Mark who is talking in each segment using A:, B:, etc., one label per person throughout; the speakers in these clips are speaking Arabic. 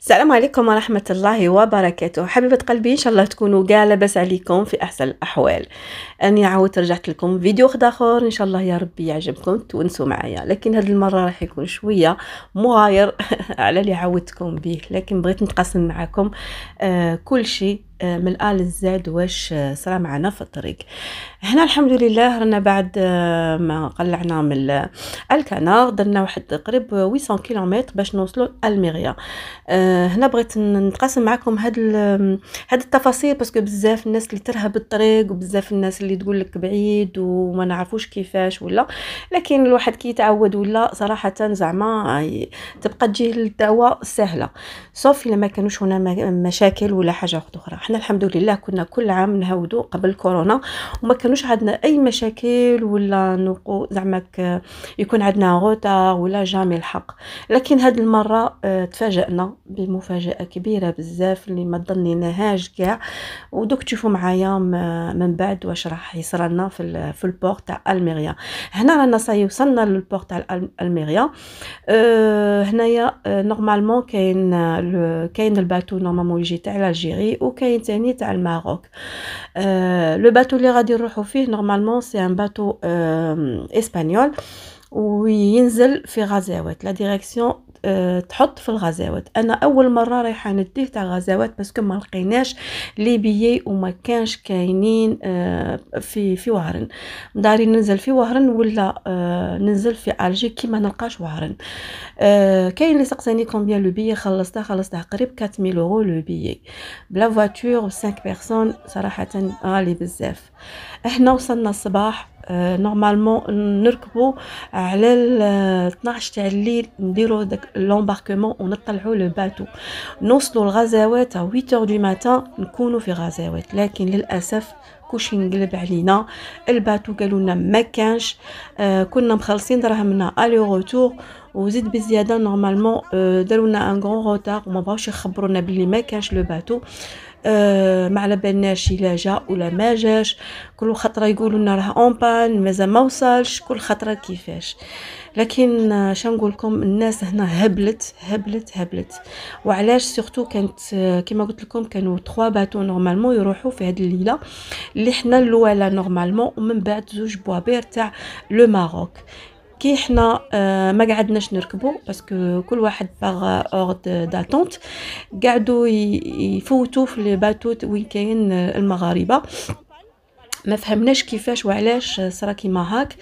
A: السلام عليكم ورحمة الله وبركاته. حبيبة قلبي إن شاء الله تكونوا كاع لاباس عليكم في أحسن الأحوال. أني عاودت رجعت لكم فيديو آخر. إن شاء الله يا ربي يعجبكم تونسوا معايا. لكن هذه المرة راح يكون شوية مغاير على اللي عودتكم به. لكن بغيت نتقاسم معكم آه كل شيء من الآل الزاد واش آه، صرا معنا في الطريق هنا الحمد لله رانا بعد آه، ما قلعنا من الكنار درنا واحد قريب 800 كيلومتر باش نوصلوا لالميريا هنا بغيت نتقاسم معكم هاد هاد التفاصيل parce que بزاف الناس اللي ترهب الطريق وبزاف الناس اللي تقول لك بعيد وما نعرفوش كيفاش ولا. لكن الواحد كي يتعود ولا صراحة زعما تبقى تجيه الدعوه سهلة. sauf إلا كانوش هنا مشاكل ولا حاجة أخرى. حنا الحمد لله كنا كل عام نهودو قبل كورونا وما كانوش عندنا أي مشاكل ولا زعما يكون عندنا غوتا ولا jamais الحق. لكن هاد المرة آه تفاجئنا بمفاجأة كبيرة بزاف اللي ما ظنيناهاش كاع. ودوك تشوفوا معايا من بعد واش راح يصرى لنا في في ال port تاع ألميريا. هنا رانا صاي وصلنا لل port تاع ألميريا. أه هنايا normalement كاين كاين ال bateau normalement يجي تاع l'Algérie وكاين كاين تاني تاع le Maroc آه le bateau اللي غادي نروحو فيه normalement c'est un bateau آه espagnol وينزل في غزاوات la direction أه تحط في الغزاوات. أنا أول مرة رايحة نديه تاع غزاوات parce que ما لقيناش لي بيي وما كانش كاينين أه في في وهرن داري ننزل في وهرن ولا أه ننزل في الجي كي ما نلقاش وهرن كاين اللي سقساني combien le billet خلصتها خلصتها قريب 4000 اورو le billet ب la voiture 5 personnes صراحة غالي بزاف. إحنا وصلنا الصباح. normalement نركبوا على ال 12 تاع الليل نديرو داك l'embarquement ونطلعوا le bateau. نوصلوا الغزوات 8 du matin نكونوا في غزوات لكن للأسف كلشي نقلب علينا. ال bateau قالوا لنا ما كانش. آه كنا مخلصين دراهمنا aller retour وزيد بزيادة normalement آه داروا un grand retard وما بغاوش يخبرونا بلي ما كانش le bateau. آه ما على بالناش إلا جا ولا ما جاش. كل خطرة يقولوا لنا راه en panne مازال ما وصلش. كل خطرة كيفاش. لكن آه نقول لكم؟ الناس هنا هبلت هبلت هبلت. وعلاش؟ surtout كانت آه كما قلت لكم كانوا 3 bateaux normalement يروحوا في هذه الليلة اللي حنا الأولى normalement ومن بعد زوج بوابير تاع le Maroc. كي حنا آه ما قعدناش نركبو parce que كل واحد par ordre d'attente قعدوا يفوتوا في les bateaux وين كاين المغاربة. ما فهمناش كيفاش وعلاش صرا كيما هاك.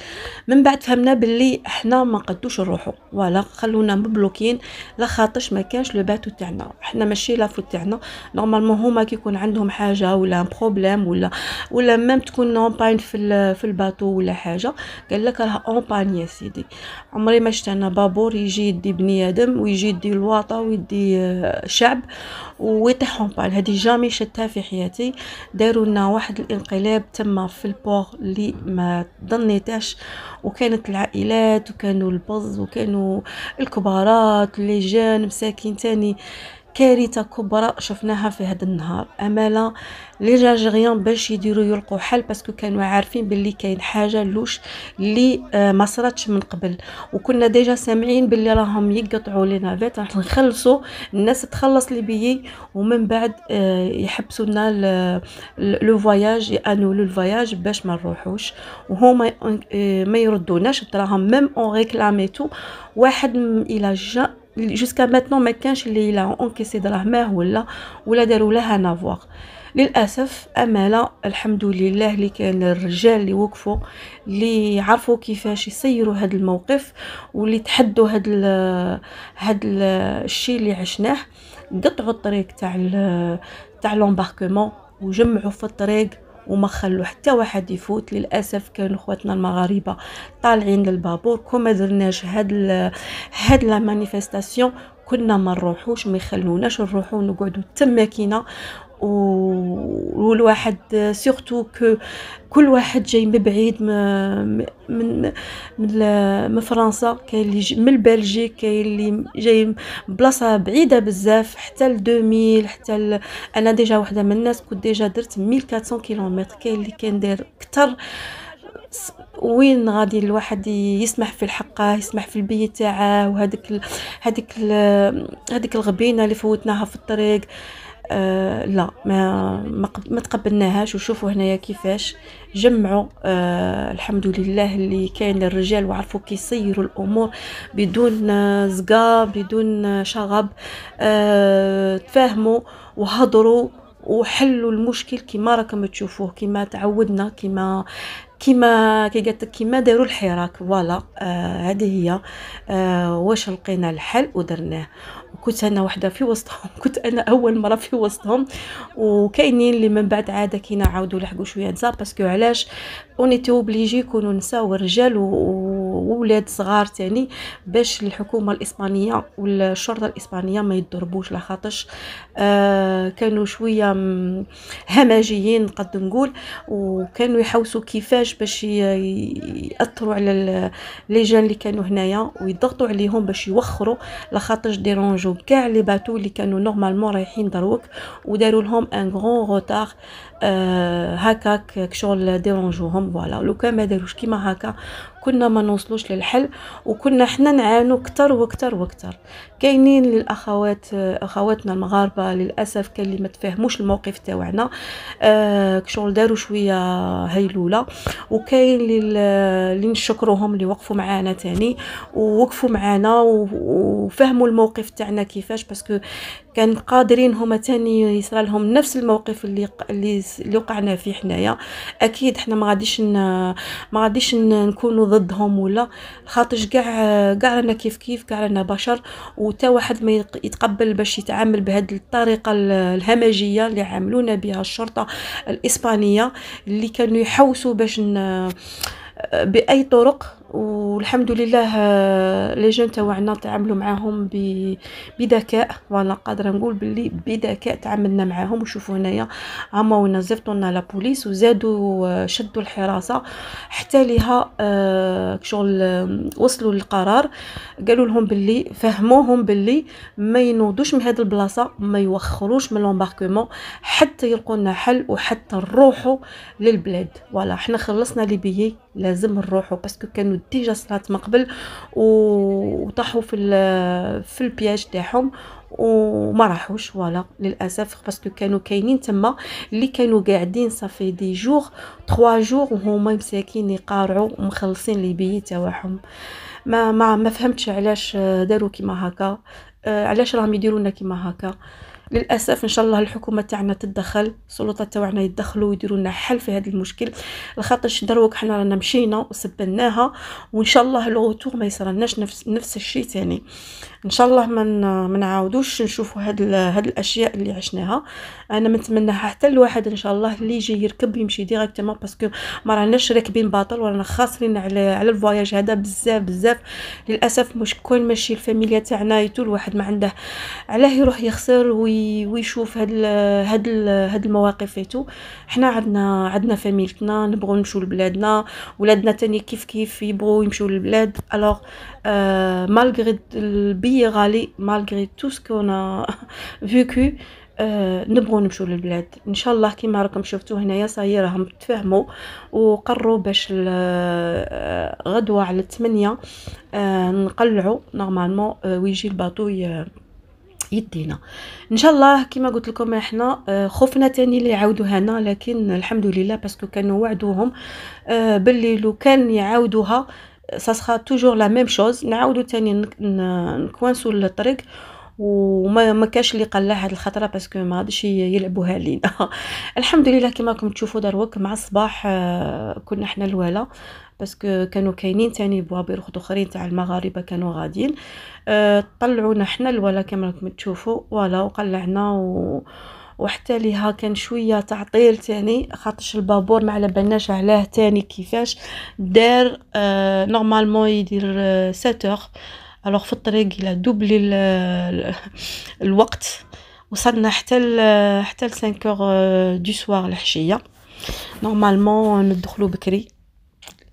A: من بعد فهمنا باللي إحنا ما نقدوش نروحو ولا خلونا مبلوكين لا خاطرش ما كانش le bateau تاعنا. إحنا ماشي la faute تاعنا. normalement هما كيكون عندهم حاجة ولا problème ولا ولا même تكون en panne في في ال bateau ولا حاجة قال لك راه en panne يا سيدي. عمري ما شفت أنا بابور يجي يدي بني آدم ويجي يدي الواطة ويدي آه، شعب ويطيح en panne هذه jamais شتها في حياتي. داروا لنا واحد الانقلاب تم تما في ال port اللي ما ظنيتاش وكانت العائلات وكانوا البز وكانوا الكبارات les gens مساكين تاني. كارثة كبرى شفناها في هذا النهار. أمالا les Algériens باش يديروا يلقوا حل parce que كانوا عارفين باللي كاين حاجة louche اللي آه، ما صراتش من قبل. وكنا déjà سامعين باللي راهم يقطعوا les navettes راح نخلصوا. الناس تخلص لي بيي ومن بعد آه، يحبسوا لنا le voyage ي annuler و ال voyage باش ما نروحوش. وهما آه، ما يردوناش الدراهم même on réclamait tout. واحد إلى جا jusqu'à maintenant ما كانش اللي لا encaissé درهمه ولا ولا داروا لها un avoir للاسف امانه الحمد لله اللي كان الرجال اللي وقفوا اللي عرفوا كيفاش يسيروا هذا الموقف واللي تحدوا هذا هذا الشيء اللي عشناه قطعوا الطريق تاع تاع l'embarquement وجمعوا في الطريق وما خلوا حتى واحد يفوت. للأسف كانوا خواتنا المغاربة طالعين للبابور. كون ما درناش هاد هاد la manifestation. كنا ما نروحوش ما يخلوناش نروحو نقعدو تماكينه والواحد surtout que كل واحد جاي من بعيد من من من فرنسا. كاين اللي من البلجيك كاين اللي جاي بلاصة بعيدة بزاف حتى ل 2000 حتى ل... أنا déjà وحدة من الناس كنت déjà درت 1400 كيلومتر. كاين اللي كان داير أكثر وين غادي الواحد يسمح في الحقه يسمح في البيت تاعه وهذيك هذيك هذيك الغبينة اللي فوتناها في الطريق. آه لا ما ما تقبلناهاش وشوفوا هنايا كيفاش. جمعوا آه الحمد لله اللي كاين الرجال وعرفوا كيصيروا الأمور بدون زقا بدون شغب. آه تفاهموا وهضروا وحلوا المشكل كما راكم تشوفوه كما تعودنا كما كيما كي قالت كيما داروا الحراك. فوالا آه هذه هي آه واش لقينا الحل ودرناه. كنت أنا وحدة في وسطهم كنت أنا أول مرة في وسطهم. وكاينين اللي من بعد عاد كينا عاودوا لحقوا شوية نساء parce que علاش؟ on était obligés يكونوا نساء ورجال وولاد صغار تاني باش الحكومة الإسبانية والشرطة الإسبانية ما يضربوش لخاطرش. آه كانوا شوية همجيين نقد نقول وكانوا يحوسوا كيفاش باش يأثروا على les gens اللي كانوا هنايا ويضغطوا عليهم باش يوخروا لخاطرش déranger و كاع les bateaux اللي كانوا normalement رايحين دروك وداروا لهم un grand retard آه هكاك شغل déranger وهم voilà. لو كان ما داروش كيما هكا كنا ما نوصلوش للحل وكنا حنا نعانو كتر وكتر وكتر. كاينين للأخوات أخواتنا المغاربة للأسف كان اللي ما تفهموش الموقف تاعنا آه داروا شوية هيلولة وكاين اللي نشكروهم اللي وقفوا معانا تاني ووقفوا معانا وفهموا الموقف تاعنا كيفاش باسكو كان قادرين هما تاني يصرى لهم نفس الموقف اللي اللي وقعنا فيه حنايا. أكيد حنا ما غاديش ما غاديش نكونوا ضدهم ولا. خاطرش كاع كاع رانا كيف كيف كاع رانا بشر. وتا واحد ما يتقبل باش يتعامل بهذه الطريقة الهمجية اللي عاملونا بها الشرطة الإسبانية اللي كانوا يحوسوا باش بأي طرق والحمد لله لي جون تاعنا تعاملوا معاهم بذكاء وأنا قادرة نقول باللي بذكاء تعاملنا معاهم. وشوفوا هنايا عمونا زفتونا لا بوليس وزادوا آه، شدوا الحراسة حتى لها آه، شغل وصلوا للقرار. قالوا لهم باللي فهموهم باللي ما ينوضوش من هذه البلاصة ما يوخروش من لومباركمون حتى يلقوا لنا حل وحتى نروحوا للبلاد. voilà حنا خلصنا لي بيي لازم نروحوا parce que كانوا déjà صرات مقبل وطاحوا في في ال piège تاعهم وما راحوش voilà للأسف parce que كانوا كاينين تما اللي كانوا قاعدين ça fait deux jours 3 jours وهما مساكين يقارعوا ومخلصين لي بيي تاعهم. ما ما ما فهمتش علاش داروا كيما هكا علاش راهم يديروا لنا كيما هكا. للأسف إن شاء الله الحكومة تاعنا تتدخل السلطات تاعنا يتدخلوا ويديروا لنا حل في هذا المشكل. لخاطرش دروك حنا رانا مشينا وسبناها وإن شاء الله ال retour ما يصرالناش نفس نفس الشيء ثاني إن شاء الله ما نعاودوش نشوفوا هاد هاد الأشياء اللي عشناها. أنا نتمناها حتى الواحد إن شاء الله اللي يجي يركب يمشي directement parce que ما راناش راكبين باطل ورانا خاسرين على على ال voyage هذا بزاف بزاف. للأسف مش كون ماشي الفاميليا تاعنا et tout الواحد ما عنده علاه يروح يخسر وي ويشوف هاد هاد هاد المواقف et tout حنا عندنا عندنا فاميلتنا نبغوا نمشيو لبلادنا. ولادنا تاني كيف كيف يبغوا يمشيو للبلاد. alors le billet غالي ce qu'on a vécu euh, نبغوا نمشوا للبلاد. إن شاء الله كيما راكم شفتوا هنايا صاير راهم تفاهموا وقروا باش غدوة على 8 آه نقلعوا normalement آه ويجي ال bateau يدينا. إن شاء الله كما قلت لكم إحنا خوفنا تاني اللي يعاودوا هنا لكن الحمد لله parce que كانوا وعدوهم باللي لو كان يعاودوها ça sera toujours la même chose. نعاودو تاني ن coincer و الطريق. وما ما كاش اللي قلع هاد الخطرة parce que ما غاديش يلعبوها لينا الحمد لله كما راكم تشوفوا دروك مع الصباح آه، كنا حنا الوالا parce que كانوا كاينين تاني بوابير اخرين تاع المغاربة كانوا غاديين. أه طلعونا حنا الوالا كما راكم تشوفوا voilà وقلعنا و وحتى ليها كان شوية تعطيل تاني خاطرش البابور ما على بالناش علاه تاني كيفاش دار آه normalement يدير آه 7 heures في الطريق il a doublé الوقت وصلنا حتى حتى ل 5 du soir العشية normalement ندخلو بكري.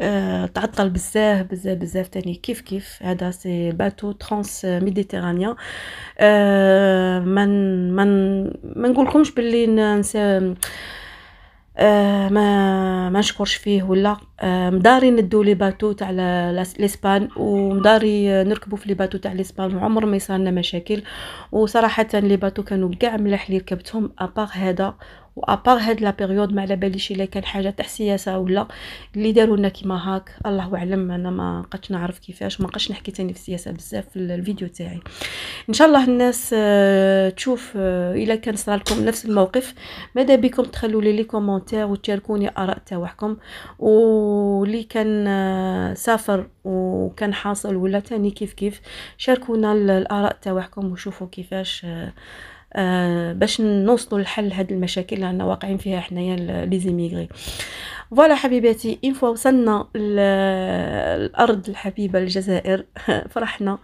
A: آه، تعطل بزاف بزاف بزاف تاني. كيف كيف؟ هذا c'est bateau Trasmediterranea من من ما نقولكمش باللي ننسى آه ما ما نشكرش فيه ولا. آه مداري ندو les bateaux تاع لإسبان ومداري نركبوا في les bateaux تاع لإسبان وعمر ما يصير لنا مشاكل. وصراحة les bateaux كانوا كاع ملاح لي ركبتهم à part هذا. و à part هاد la période ما على باليش إلا كان حاجة تاع سياسه ولا اللي داروا لنا كيما هاك الله أعلم أنا ما قدش نعرف كيفاش ما قدش نحكي تاني في السياسة بزاف في الفيديو تاعي. إن شاء الله الناس آه، تشوف آه، إلا كان صار لكم نفس الموقف ماذا بكم تخلوا لي les commentaires وتشاركوني آراء تاعكم. واللي كان آه، سافر وكان حاصل ولا تاني كيف كيف شاركونا الآراء تاعكم وشوفوا كيفاش باش نوصلوا لحل هاد المشاكل اللي رانا واقعين فيها حنايا les immigrés. voilà حبيباتي une fois وصلنا الأرض الحبيبة الجزائر فرحنا.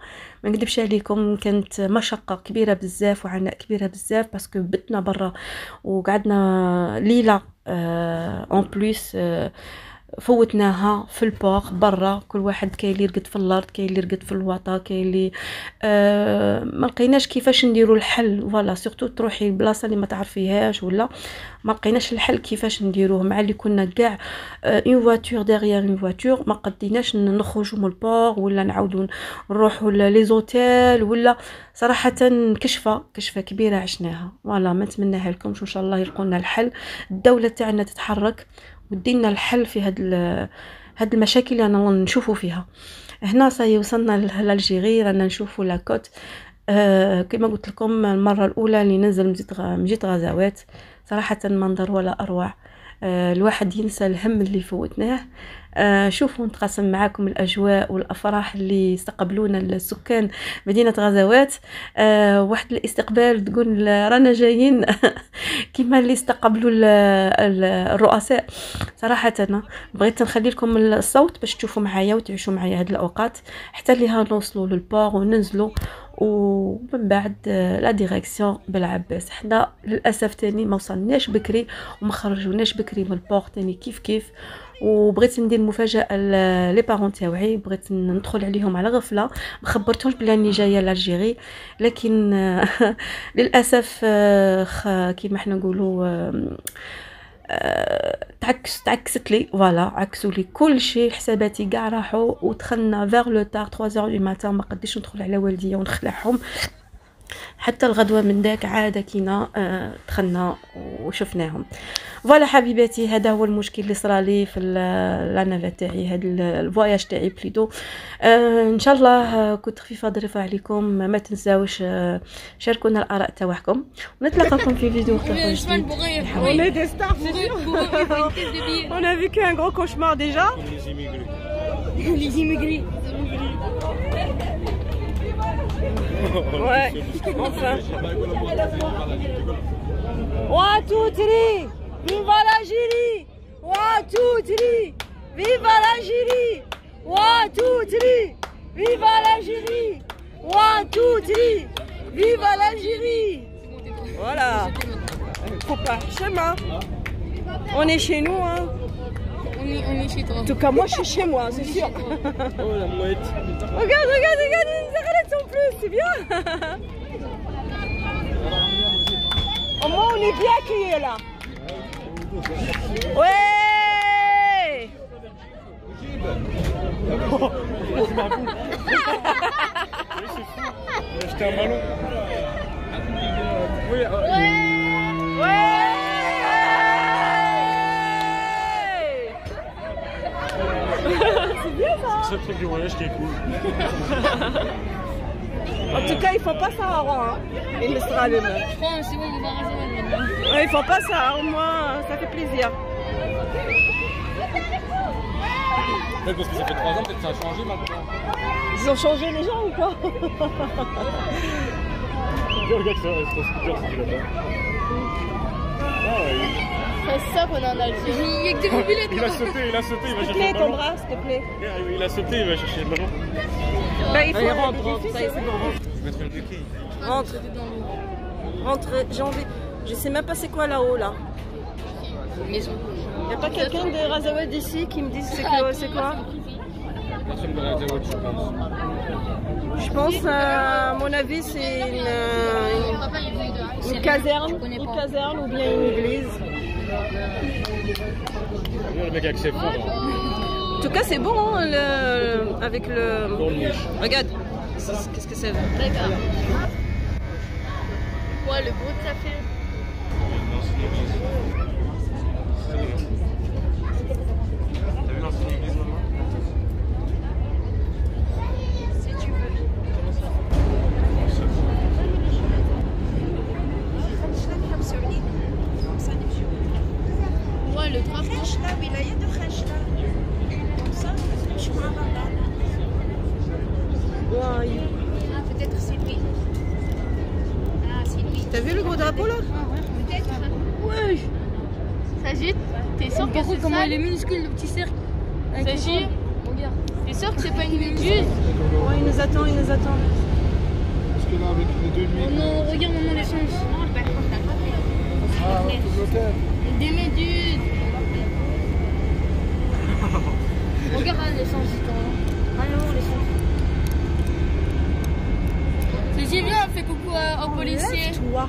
A: ما نكذبش عليكم كانت مشقة كبيرة بزاف وعناء كبيرة بزاف parce que بتنا برا وقعدنا ليلة en plus آه فوتناها في البوغ برا كل واحد كاين اللي يرقد في الأرض كاين اللي يرقد في الواطا كاين اللي آه ما لقيناش كيفاش نديروا الحل. voilà surtout تروحي البلاصه اللي ما تعرفيهاش ولا ما لقيناش الحل كيفاش نديروه. مع اللي كنا كاع en voiture d'ailleurs en voiture ما قديناش نخرجوا من البوغ ولا نعاودوا نروحوا les hôtels ولا صراحة كشفة كشفة كبيرة عشناها. voilà ما نتمناها لكم ان شاء الله يلقوا لنا الحل. الدولة تاعنا تتحرك. ودينا الحل في هاد هاد المشاكل اللي أنا نشوفوا فيها. هنا صاي وصلنا لألجيري رانا نشوفوا لاكوت آه كما قلت لكم المرة الأولى اللي ننزل مجيت مجيت غزوات. صراحة منظر ولا أروع. الواحد ينسى الهم اللي فوتناه. آه شوفوا نتقاسم معاكم الأجواء والأفراح اللي استقبلونا السكان مدينة غزوات. آه واحد الاستقبال تقول رانا جايين كما اللي استقبلوا الرؤساء. صراحة أنا بغيت نخلي لكم الصوت باش تشوفوا معايا وتعيشوا معايا هاد الأوقات. حتى اللي نوصلوا لل port وننزلوا ومن بعد la direction بالعباس حنا للأسف تاني ما وصلناش بكري وما خرجوناش بكري من ال port تاني كيف كيف. وبغيت ندير مفاجأة les parents تاوعي بغيت ندخل عليهم على غفله ما خبرتهمش بلي راني جاية l'Algérie. لكن للأسف كيما حنا نقولوا تعكس تعكست لي voilà عكسوا لي كل شيء حساباتي كاع راحوا ودخلنا vers le tard 3 du matin ما قديش ندخل على والديا ونخلعهم. حتى الغدوة من داك عاد كينا آه دخلنا وشفناهم. voilà حبيباتي هذا هو المشكل اللي صرالي في لا تاعي هاد ال voyage تاعي بليدو آه إن شاء الله كنت خفيفة ظريفه عليكم. ما تنساوش آه شاركونا الآراء تاعكم. ونتلاقاكم في فيديو
B: جديد On est des stars, c'est sûr. On a vécu un gros cauchemar déjà.
C: Les immigrés.
B: Ouais, enfin. 1, 2, 3 Viva l'Algérie three. Viva l'Algérie three. Viva l'Algérie three. Viva l'Algérie Voilà. Faut pas chemin. On est chez nous, hein.
C: On est, on est chez toi.
B: En tout cas, moi, je suis chez moi, c'est sûr.
D: Oh, la mouette.
B: Regarde, regarde, regarde, les arêtes sont plus, c'est bien. Au moins, on est bien accueillis, là Ouais
D: J'étais un ballon. Oui, euh,
B: Ouais C'est bien ça
D: c'est le truc du voyage qui est cool.
B: En tout cas, il faut pas Rouen, hein. Il le sera le même. Ouais, il faut pas ça, au moins, ça fait plaisir.
D: Peut-être parce que ça fait 3 ans, peut-être que ça a changé maintenant.
B: Ils ont changé les gens ou quoi?
D: Regarde ça, c'est ton scooter, c'est du là-bas. Ah ouais,
C: C'est ça qu'on a en Algérie. Il y a que des mobilettes.
D: il a sauté, il a sauté, il va
B: S'il te
D: chercher
B: plaît,
D: le
B: ton
D: ballon.
B: bras, s'il te plaît.
D: Regarde, Il a sauté, il va chercher le ballon.
B: Ben, il faut
D: Allez,
B: rentre,
D: rentre,
B: ça y est, c'est bon, rentre.
D: Je mettrai le béquille.
B: Rentre, rentre, j'ai envie. Je sais même pas c'est quoi là-haut, là.
C: Maison.
B: Y a pas quelqu'un de Razawad d'ici qui me dise c'est quoi, c'est quoi?
D: Je pense.
B: Je pense, euh, à mon avis, c'est une, euh, une caserne, une caserne ou bien une église.
D: Fonds.
B: En tout cas, c'est bon, hein, le- avec le. Regarde, qu'est-ce que c'est
C: D'accord. Ouais, le gros que ça fait. Peut-être c'est lui. Ah, c'est lui.
B: T'as vu le gros drapeau là?
C: Sagit, t'es sûr que c'est comment il est minuscule le petit cercle Sagit, regarde. T'es sûr que c'est pas une méduse
B: Ouais, il nous attend, il nous attend.
D: Parce que là, avec les deux
C: Oh non, regarde maman l'essence.
D: Ah, ouais, tout l'hôtel.
C: Des méduses. regarde hein, l'essence. Allez voir l'essence. Sagit, viens, on fait coucou à- au policier.
B: Toi.